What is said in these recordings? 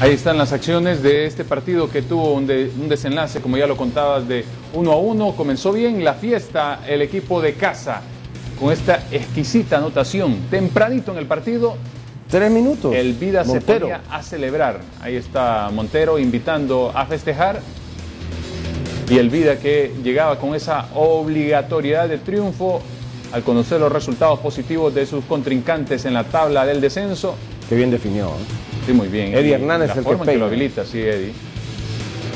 Ahí están las acciones de este partido que tuvo un, de- un desenlace, como ya lo contabas, de uno a uno. Comenzó bien la fiesta, el equipo de casa, con esta exquisita anotación. Tempranito en el partido, Tres minutos. el Vida se Montero. ponía a celebrar. Ahí está Montero invitando a festejar. Y el Vida que llegaba con esa obligatoriedad de triunfo al conocer los resultados positivos de sus contrincantes en la tabla del descenso. Qué bien definió. ¿eh? Sí, muy bien. Eddie Hernández la el que forma que lo habilita, sí, Eddie.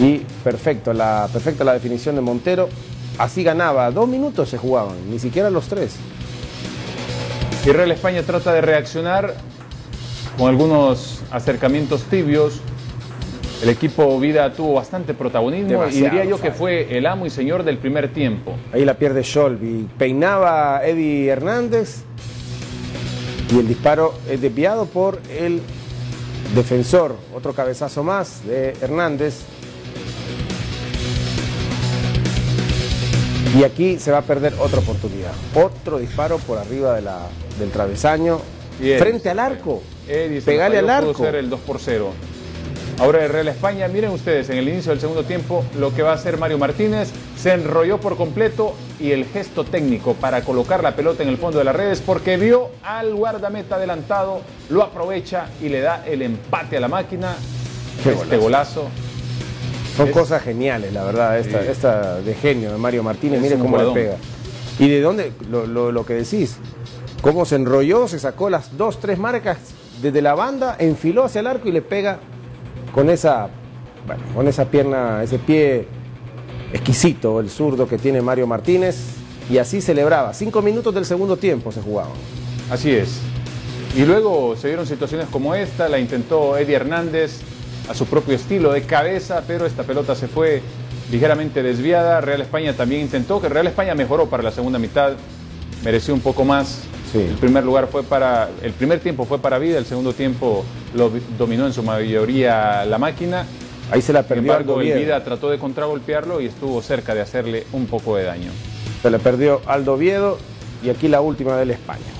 Y perfecto, la, perfecta la definición de Montero. Así ganaba. Dos minutos se jugaban, ni siquiera los tres. Y Real España trata de reaccionar con algunos acercamientos tibios. El equipo Vida tuvo bastante protagonismo Demasiado, y diría yo que fue el amo y señor del primer tiempo. Ahí la pierde Scholby. Peinaba Eddie Hernández. Y el disparo es desviado por el defensor. Otro cabezazo más de Hernández. Y aquí se va a perder otra oportunidad. Otro disparo por arriba de la- del travesaño. Frente al arco. Pegale le al arco. Pudo ser el 2 por 0. Ahora el Real España, miren ustedes, en el inicio del segundo tiempo, lo que va a hacer Mario Martínez, se enrolló por completo y el gesto técnico para colocar la pelota en el fondo de las redes, porque vio al guardameta adelantado, lo aprovecha y le da el empate a la máquina. Qué este golazo. golazo. Son Es- cosas geniales, la verdad, esta, Sí. esta de genio de Mario Martínez, Es mire un cómo le pega. ¿Y de dónde? Lo, lo- lo que decís, cómo se enrolló, se sacó las dos, tres marcas desde la banda, enfiló hacia el arco y le pega con esa, bueno, con esa pierna, ese pie exquisito, el zurdo que tiene Mario Martínez, y así celebraba. Cinco minutos del segundo tiempo se jugaban. Así es. Y luego se dieron situaciones como esta, la intentó Eddie Hernández a su propio estilo de cabeza, pero esta pelota se fue ligeramente desviada. Real España también intentó, que Real España mejoró para la segunda mitad, mereció un poco más. Sí. El primer lugar fue para, el primer tiempo fue para Vida, el segundo tiempo lo dominó en su mayoría la máquina. Ahí se la Sin perdió embargo, Aldo el Viedo. Vida trató de contragolpearlo y estuvo cerca de hacerle un poco de daño. Se le perdió Aldo Viedo y aquí la última del España.